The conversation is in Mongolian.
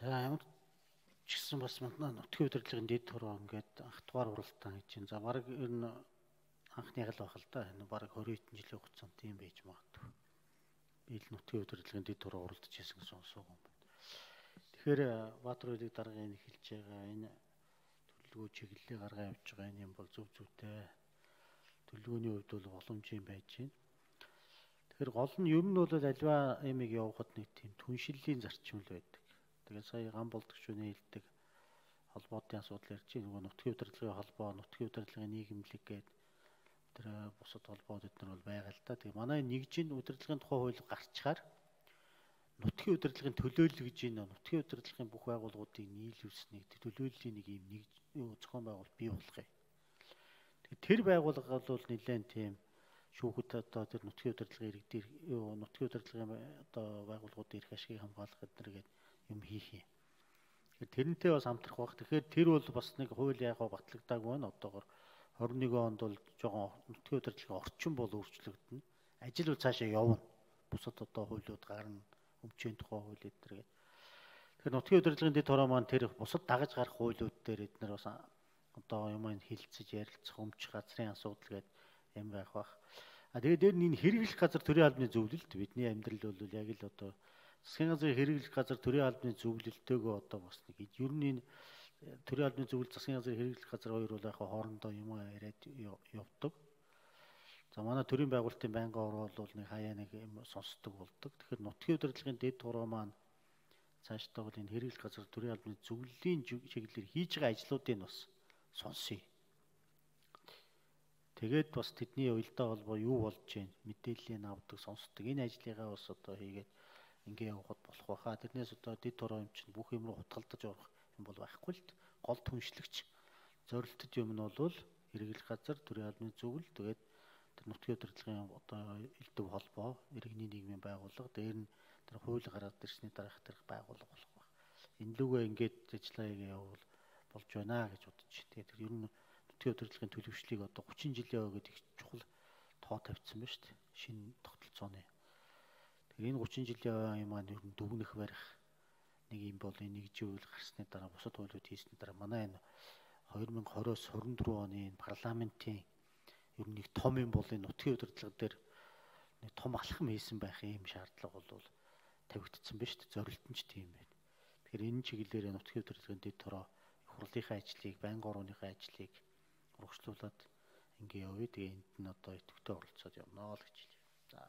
За ямар ч гэсэн бас манай нутгийн удирдлагын дэд хороо ингээд анх дугаар уралдаан хийж байна. За баг ер нь анхны яг л байх л да. Энэ баг 20 хэдэн жилийн хугацаанд тийм байж магадгүй. Би л нутгийн удирдлагын дэд хороо уралдаж байсан гэсэн сонсог юм байна. Тэгэхээр Баатар хоёрыг дараагийн эхэлж байгаа энэ төлөвлөгөө чиглэлээ гаргаа явж байгаа энэ юм бол зөв зөвтэй. Төлөвлөгөөний хувьд бол боломжийн байж байна. Тэгэхээр гол нь ер нь бол альва ямиг явахад нэг тийм түншлэлийн зарчим л байдаг. Тэгээд сая ган болдогчны хэлдэг холбоотын асуудал ярьж байгаа нөгөө нутгийн удирдлагын холбоо, нутгийн удирдлагын нийгэмлэг гээд тэр бусад холбоод эднэр бол байгаа л да. Тэгээ манай нэгжийн удирдлагын тухай хууль гарчаар нутгийн удирдлагын төлөөлөл гэж энэ нутгийн удирдлагын бүх байгууллагуудыг нийлүүлсэнийг төлөөллийн нэг юм нэг зохион байгуулалт бий болгоё. Тэгээ тэр байгууллага бол нэлээд тийм шүүхэд одоо тэр нутгийн удирдлагын иргэд нутгийн удирдлагын одоо байгууллагуудын эрх ашигыг хамгаалах гэднэр гэдэг юм хийх юм. Тэрнтэй бас хамтрах баг. Тэгэхээр тэр бол бас нэг хууль ягаа батлагдаагүй байна. Одоогор 21 онд бол жоохон нутгийн удирдлагын орчин бол өөрчлөгдөнө. Ажил бол цаашаа явна. Бусад одоо хуулиуд гарна. Өмчийн тухай хууль эдгээр. Тэгэхээр нутгийн удирдлагын дэд хороо маань тэр бусад дагаж гарах хуулиуд дээр эдгээр бас одоо юм хилцэж ярилцах өмч газрын асуудал гэдэг юм байх бах. А тэгээд дээр энэ хэрэглэх газар төрийн албаны зөвлөлт бидний амьдрал бол яг л одоо засгийн газрын хэрэглэх газар төрийн албаны зөвлөлтөөгөө одоо бас нэг ер нь энэ төрийн албаны зөвлөлт засгийн газрын хэрэглэх газар хоёр бол яг хоорондоо юм яриад явдаг. За манай төрийн байгуулалтын байнгын орол бол нэг хаяа нэг юм сонсдог болдог. Тэгэхээр нутгийн удирдлагын дэд тураа маань цаашдаа бол энэ хэрэглэх газар төрийн албаны зөвлөлийн чиглэлээр хийж байгаа ажлуудыг бас сонсъё. Тэгээд бас тэдний уялдаа холбоо юу болж байна мэдээллийг авдаг сонсдог. Энэ ажлыгаа бас одоо хийгээд ингээ явахд болох байхаа. Тэрнээс одоо дид тураа юм чинь бүх юм руу хутгалдаж орох юм бол байхгүй л гол түншлэгч зорилттой юм нь бол хэрэглэх газар төрийн албаны зөвлөл тэгээд тэр нутгийн удирдлагын одоо элдв холбоо иргэний нийгмийн байгууллага дээр нь тэр хууль гараад ирсний дараах тэр байгууллага болох байх. Энэ лүгээ ингээд ажиллагааг явуул болж байна гэж бодож. Тэгээд тэр ер нь нутгийн удирдлагын төлөвшлийг одоо 30 жилийн өгөөд их чухал тоо тавьсан ба шүү дээ. Шинэ тогтолцооны Энэ 30 жилийн юм маань ер нь дүгнэх барих нэг юм бол энэ нэгжийн үйл гарсны дараа бусад хуулиуд хийсний дараа манай энэ 2020-оос 24 оны парламентийн ер нь нэг том юм бол энэ нутгийн удирдлага дээр нэг том алхам хийсэн байх юм шаардлага бол тавигдсан ба шүү дээ. Зорилт нь ч тийм байна. Тэгэхээр энэ чиглэлээр нутгийн удирдлагын дэд тороо хурлынхаа ажлыг, байнгын орооныхаа ажлыг урагшлуулад ингээ явъя. Тэгээ энд нь одоо идэвхтэй оролцоод явна л гэж хэлээ. За